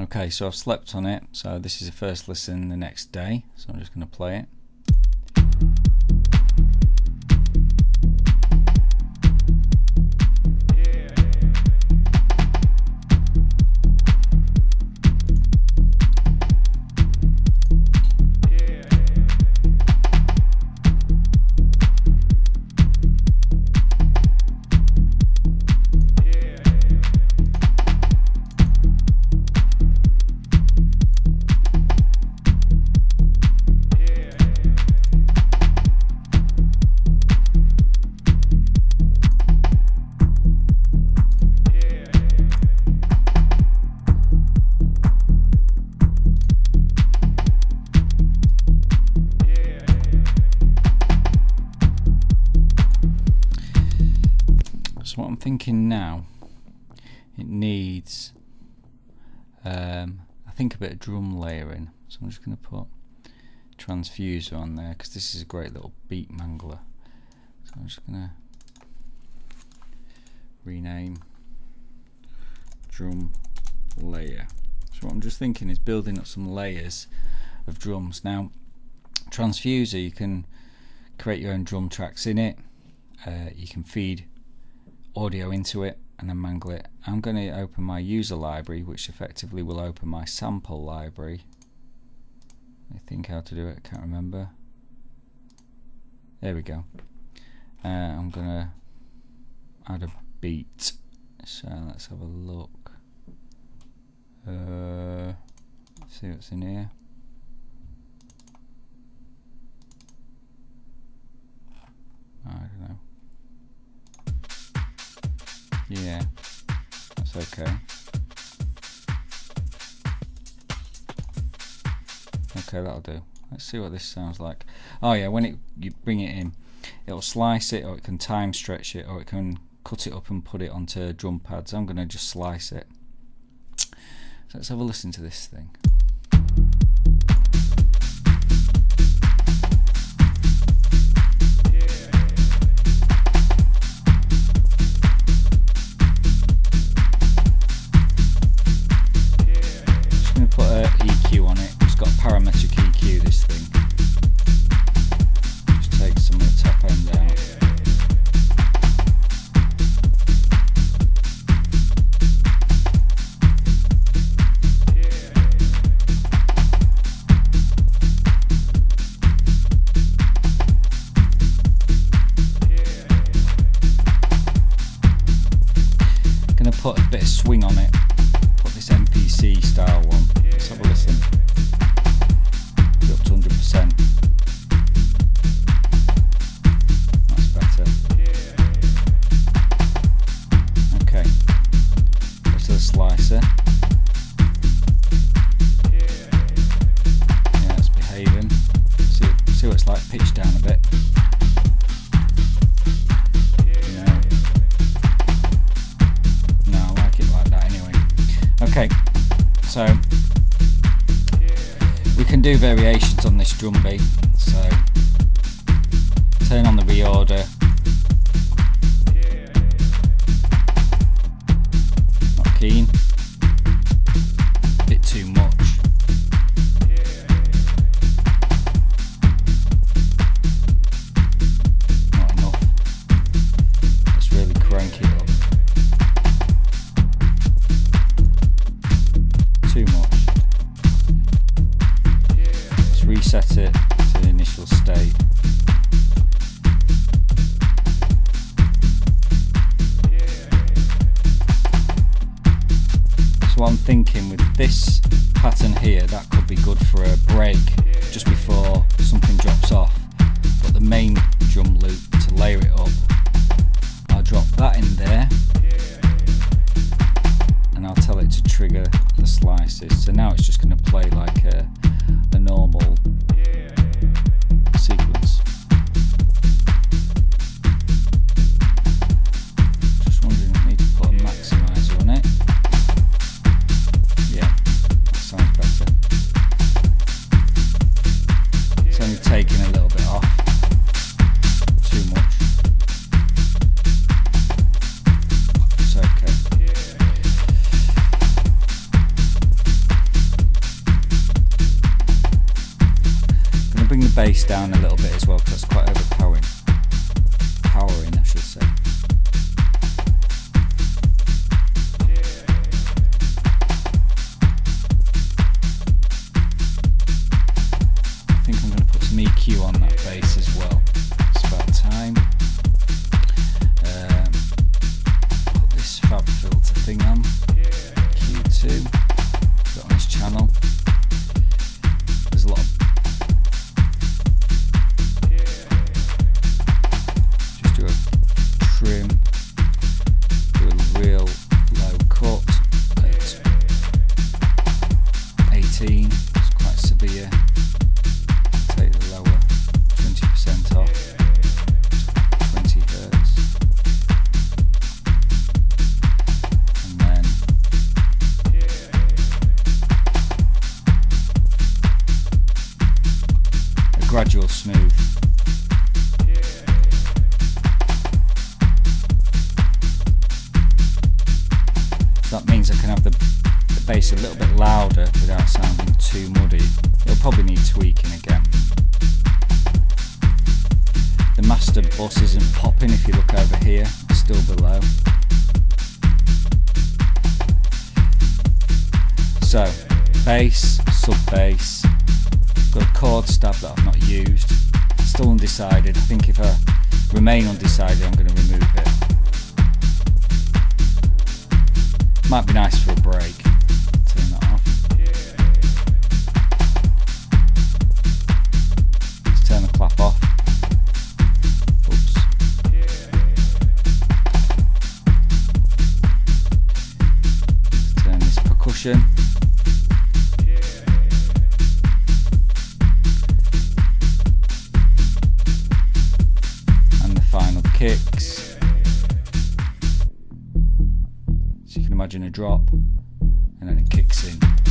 Okay, so I've slept on it. So this is the first listen the next day. So I'm just going to play it. Thinking now, it needs, um, I think a bit of drum layering. So I'm just going to put transfuser on there because this is a great little beat mangler. So I'm just going to rename drum layer. So what I'm just thinking is building up some layers of drums. Now, transfuser, you can create your own drum tracks in it. Uh, you can feed audio into it and then mangle it. I'm going to open my user library which effectively will open my sample library. I think how to do it, I can't remember. There we go. Uh, I'm going to add a beat. So let's have a look. Uh, see what's in here. Yeah, that's okay. Okay, that'll do. Let's see what this sounds like. Oh yeah, when it you bring it in, it'll slice it, or it can time stretch it, or it can cut it up and put it onto drum pads. I'm gonna just slice it. So let's have a listen to this thing. Put a bit of swing on it. Put this MPC style one. Let's have a listen. Be up to 100%. That's better. Okay. Go to the slicer. Yeah, it's behaving. See, see what it's like pitched down a bit. Do variations on this drum beat. So turn on the reorder. Reset it to the initial state. So I'm thinking with this pattern here, that could be good for a break bass down a little bit as well because it's quite overpowering. So that means I can have the, the bass a little bit louder without sounding too muddy. It'll probably need tweaking again. The master bus isn't popping if you look over here, it's still below. So, bass, sub bass, got a chord stab that I've not used, still undecided. I think if I remain undecided, I'm going to remove it. Might be nice for a break. Turn that off. Let's turn the clap off. Oops. Let's turn this percussion. Imagine a drop and then it kicks in.